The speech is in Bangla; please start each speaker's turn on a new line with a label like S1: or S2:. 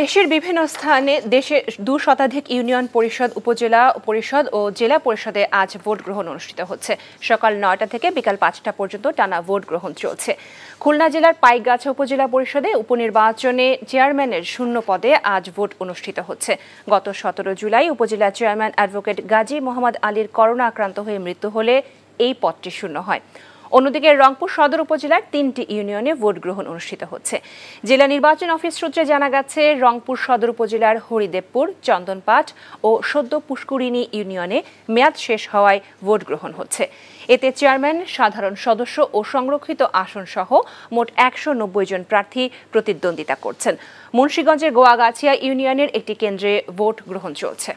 S1: দেশের বিভিন্ন স্থানে দেশে দু শতাধিক ইউনিয়ন পরিষদ, উপজেলা পরিষদ ও জেলা পরিষদে আজ ভোট গ্রহণ অনুষ্ঠিত হচ্ছে। সকাল নয়টা থেকে বিকাল পাঁচটা পর্যন্ত টানা ভোট গ্রহণ চলছে। খুলনা জেলার পাইকগাছা উপজেলা পরিষদে উপনির্বাচনে চেয়ারম্যানের শূন্য পদে আজ ভোট অনুষ্ঠিত হচ্ছে। গত সতেরো জুলাই উপজেলা চেয়ারম্যান অ্যাডভোকেট গাজী মোহাম্মদ আলীর করোনা আক্রান্ত হয়ে মৃত্যু হলে এই পদটি শূন্য হয়। অন্যদিকে রংপুর সদর উপজেলার তিনটি ইউনিয়নে ভোট গ্রহণ অনুষ্ঠিত হচ্ছে। জেলা নির্বাচন অফিস সূত্রে জানা গেছে, রংপুর সদর উপজেলার হরিদেবপুর, চন্দনপাট ও সদ্য পুষ্কুরিনী ইউনিয়নে মেয়াদ শেষ হওয়ায় ভোট গ্রহণ হচ্ছে। এতে চেয়ারম্যান, সাধারণ সদস্য ও সংরক্ষিত আসন সহ মোট একশো নব্বই জন প্রার্থী প্রতিদ্বন্দ্বিতা করছেন। মুন্সীগঞ্জের গোয়াগাছিয়া ইউনিয়নের একটি কেন্দ্রে ভোট গ্রহণ চলছে।